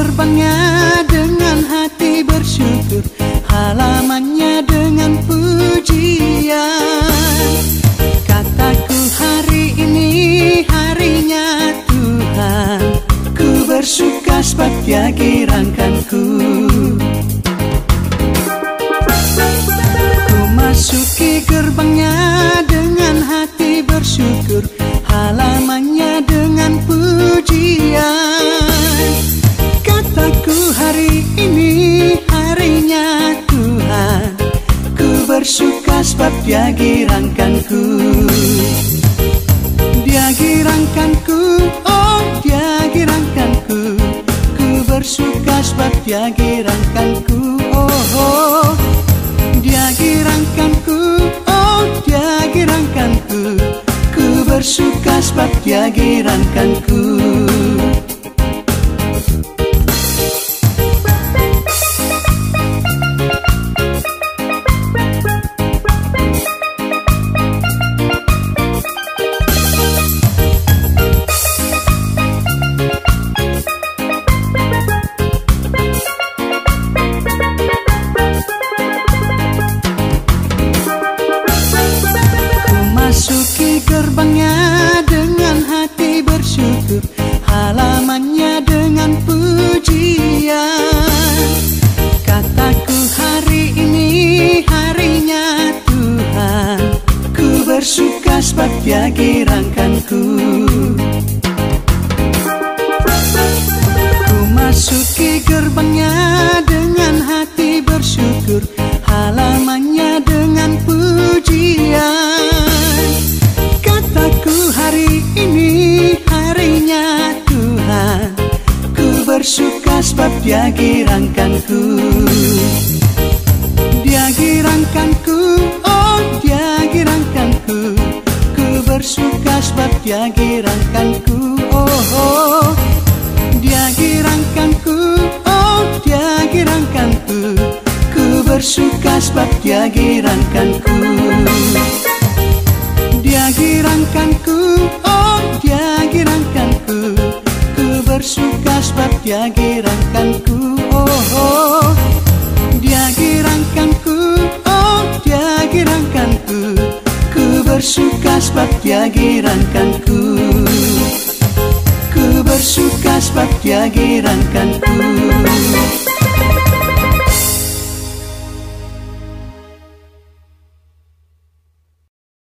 gerbangnya dengan hati bersyukur Halamannya dengan pujian. Kataku hari ini harinya Tuhan Ku bersuka sebab dia girangkanku ini harinya Tuhan. Ku bersuka sebab dia girangkanku Dia girangkanku, oh dia girangkanku Ku. Bersuka sebab dia girangkanku, oh, oh. Dia girangkanku, oh dia girangkanku Ku. Bersuka sebab dia girangkanku girangkanku Ku masuki gerbangnya dengan hati bersyukur Halamannya dengan pujian. Kataku hari ini harinya Tuhan Ku bersuka sebab dia girangkanku. Dia girangkanku, sebab dia girangkanku Dia girangkanku, oh dia girangkanku Ku bersuka sebab dia girangkanku, oh, oh. Dia girangkanku, oh dia girangkanku Ku bersuka sebab dia girangkanku Ku bersuka sebab dia girangkanku